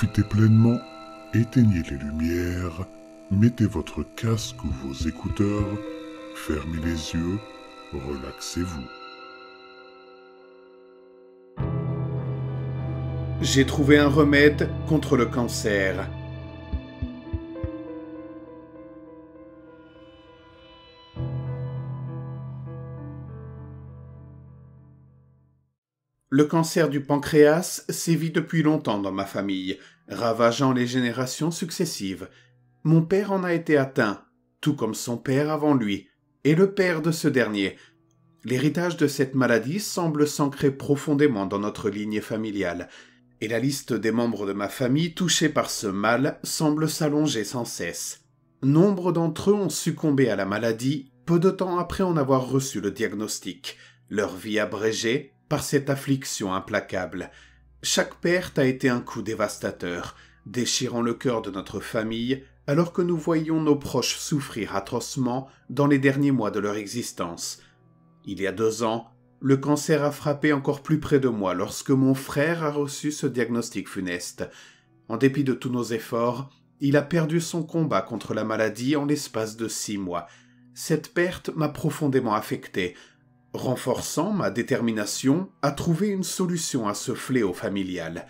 Profitez pleinement, éteignez les lumières, mettez votre casque ou vos écouteurs, fermez les yeux, relaxez-vous. J'ai trouvé un remède contre le cancer. Le cancer du pancréas sévit depuis longtemps dans ma famille, ravageant les générations successives. Mon père en a été atteint, tout comme son père avant lui, et le père de ce dernier. L'héritage de cette maladie semble s'ancrer profondément dans notre lignée familiale, et la liste des membres de ma famille touchés par ce mal semble s'allonger sans cesse. Nombre d'entre eux ont succombé à la maladie peu de temps après en avoir reçu le diagnostic, leur vie abrégée, par cette affliction implacable. Chaque perte a été un coup dévastateur, déchirant le cœur de notre famille, alors que nous voyions nos proches souffrir atrocement dans les derniers mois de leur existence. Il y a deux ans, le cancer a frappé encore plus près de moi lorsque mon frère a reçu ce diagnostic funeste. En dépit de tous nos efforts, il a perdu son combat contre la maladie en l'espace de six mois. Cette perte m'a profondément affecté, renforçant ma détermination à trouver une solution à ce fléau familial.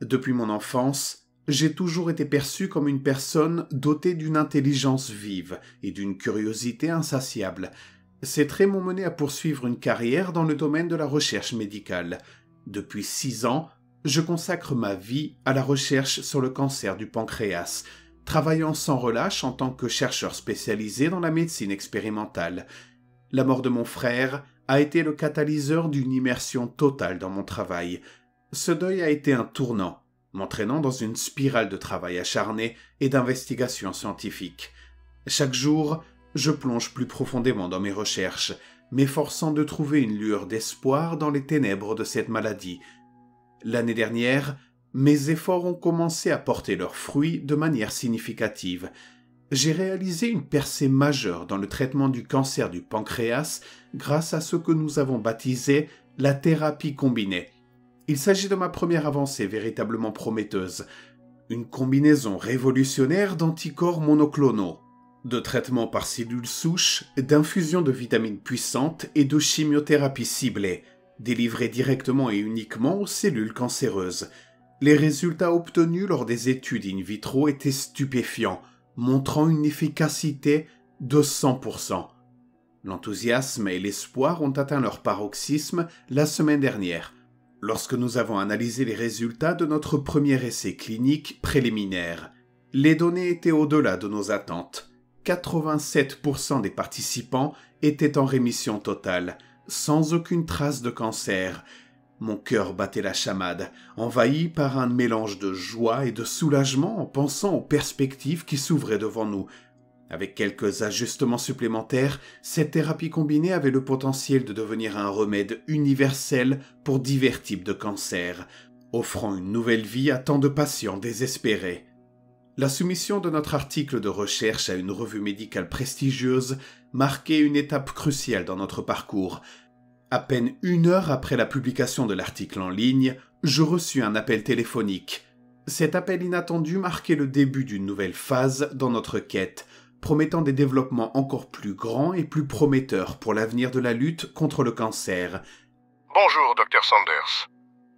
Depuis mon enfance, j'ai toujours été perçu comme une personne dotée d'une intelligence vive et d'une curiosité insatiable. Ces traits m'ont mené à poursuivre une carrière dans le domaine de la recherche médicale. Depuis six ans, je consacre ma vie à la recherche sur le cancer du pancréas, travaillant sans relâche en tant que chercheur spécialisé dans la médecine expérimentale. La mort de mon frère a été le catalyseur d'une immersion totale dans mon travail. Ce deuil a été un tournant, m'entraînant dans une spirale de travail acharné et d'investigation scientifique. Chaque jour, je plonge plus profondément dans mes recherches, m'efforçant de trouver une lueur d'espoir dans les ténèbres de cette maladie. L'année dernière, mes efforts ont commencé à porter leurs fruits de manière significative. J'ai réalisé une percée majeure dans le traitement du cancer du pancréas grâce à ce que nous avons baptisé la thérapie combinée. Il s'agit de ma première avancée véritablement prometteuse, une combinaison révolutionnaire d'anticorps monoclonaux, de traitements par cellules souches, d'infusions de vitamines puissantes et de chimiothérapie ciblée, délivrées directement et uniquement aux cellules cancéreuses. Les résultats obtenus lors des études in vitro étaient stupéfiants, montrant une efficacité de 100%. L'enthousiasme et l'espoir ont atteint leur paroxysme la semaine dernière, lorsque nous avons analysé les résultats de notre premier essai clinique préliminaire. Les données étaient au-delà de nos attentes. 87% des participants étaient en rémission totale, sans aucune trace de cancer. Mon cœur battait la chamade, envahi par un mélange de joie et de soulagement en pensant aux perspectives qui s'ouvraient devant nous, avec quelques ajustements supplémentaires, cette thérapie combinée avait le potentiel de devenir un remède universel pour divers types de cancers, offrant une nouvelle vie à tant de patients désespérés. La soumission de notre article de recherche à une revue médicale prestigieuse marquait une étape cruciale dans notre parcours. À peine une heure après la publication de l'article en ligne, je reçus un appel téléphonique. Cet appel inattendu marquait le début d'une nouvelle phase dans notre quête, promettant des développements encore plus grands et plus prometteurs pour l'avenir de la lutte contre le cancer. Bonjour, Dr Sanders.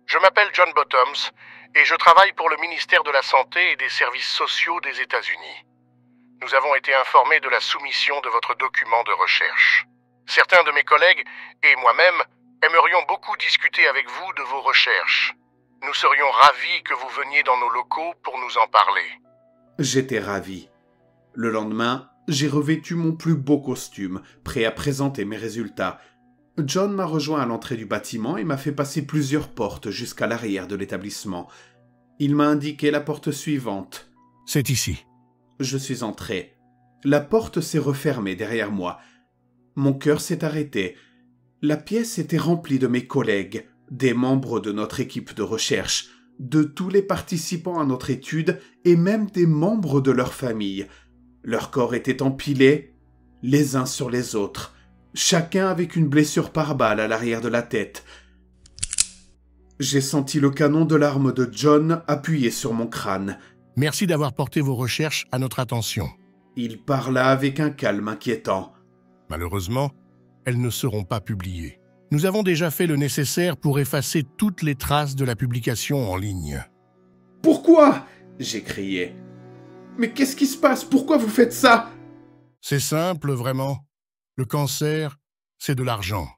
Je m'appelle John Bottoms et je travaille pour le ministère de la Santé et des Services sociaux des États-Unis. Nous avons été informés de la soumission de votre document de recherche. Certains de mes collègues et moi-même aimerions beaucoup discuter avec vous de vos recherches. Nous serions ravis que vous veniez dans nos locaux pour nous en parler. J'étais ravi. Le lendemain, j'ai revêtu mon plus beau costume, prêt à présenter mes résultats. John m'a rejoint à l'entrée du bâtiment et m'a fait passer plusieurs portes jusqu'à l'arrière de l'établissement. Il m'a indiqué la porte suivante. C'est ici. Je suis entré. La porte s'est refermée derrière moi. Mon cœur s'est arrêté. La pièce était remplie de mes collègues, des membres de notre équipe de recherche, de tous les participants à notre étude et même des membres de leur famille. Leurs corps étaient empilés, les uns sur les autres, chacun avec une blessure par balle à l'arrière de la tête. J'ai senti le canon de l'arme de John appuyé sur mon crâne. Merci d'avoir porté vos recherches à notre attention. Il parla avec un calme inquiétant. Malheureusement, elles ne seront pas publiées. Nous avons déjà fait le nécessaire pour effacer toutes les traces de la publication en ligne. Pourquoi? j'ai crié. Mais qu'est-ce qui se passe? Pourquoi vous faites ça? C'est simple, vraiment. Le cancer, c'est de l'argent.